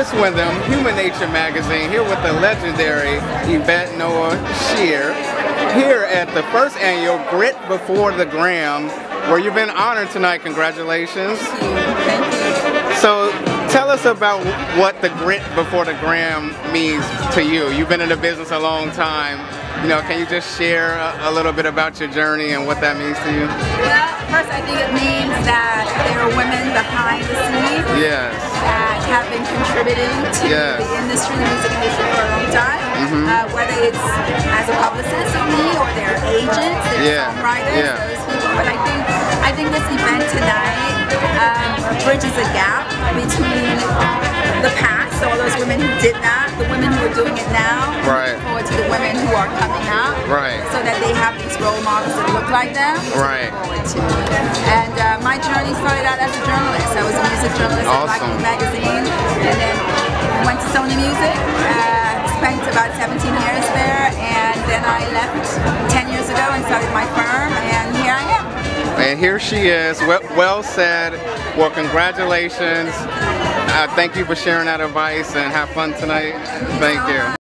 Chris Windham, Human Nature Magazine, here with the legendary Yvette Noah Shear, here at the first annual Grit Before the Gram, where you've been honored tonight. Congratulations. Thank you. So, tell us about what the Grit Before the Gram means to you. You've been in the business a long time. You know, can you just share a, a little bit about your journey and what that means to you? Well, first I think it means that there are women behind the scenes Yes. Have been contributing to the industry, the music industry for a long time. Mm-hmm. Uh, whether it's as a publicist of me or their agents, their Yeah. songwriters, Yeah. those people. But I think I think this event tonight um, bridges a gap between the past, all those women who did that, the women who are doing it now, Right. forward to the women who are coming up, Right. so that they have these role models that look like them Right. look forward to. And uh, my journalist at Black Awesome. Magazine, and then went to Sony Music. Uh, spent about 17 years there, and then I left 10 years ago and started my firm, and here I am. And here she is. Well, well said. Well, congratulations. Uh, thank you for sharing that advice and have fun tonight. Thank you.